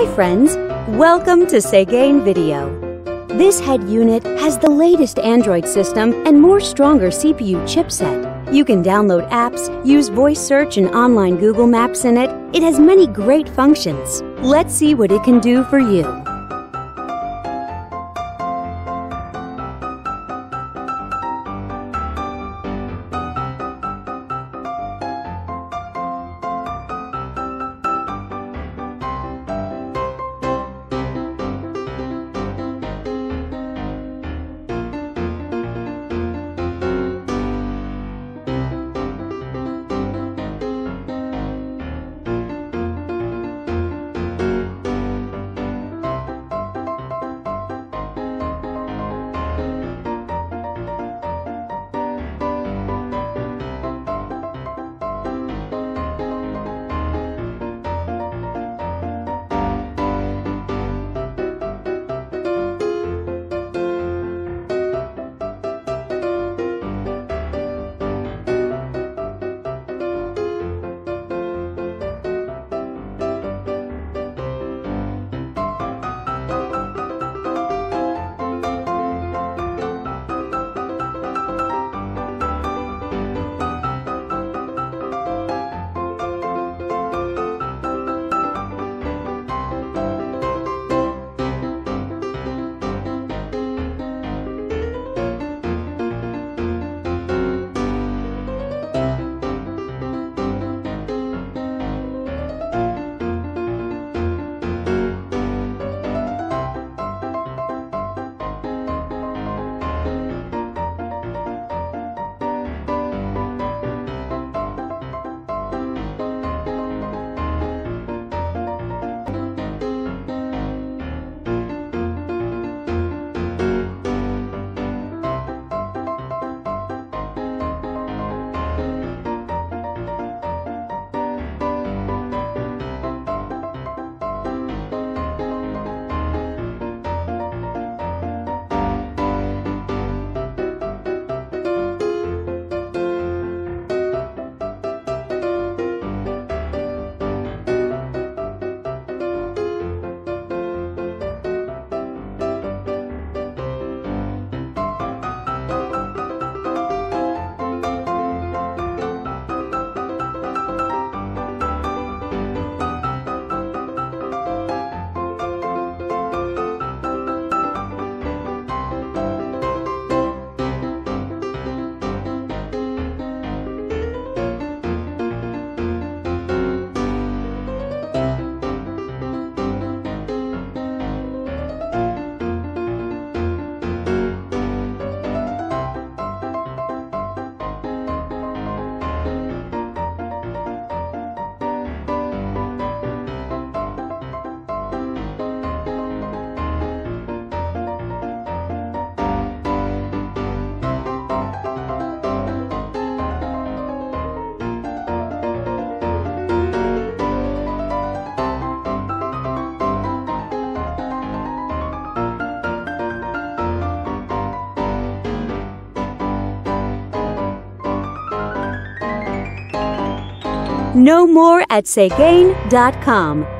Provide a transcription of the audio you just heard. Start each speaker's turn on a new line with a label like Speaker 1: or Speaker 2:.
Speaker 1: Hi friends, welcome to Seicane Video. This head unit has the latest Android system and more stronger CPU chipset. You can download apps, use voice search and online Google Maps in it. It has many great functions. Let's see what it can do for you. No more at Seicane.com.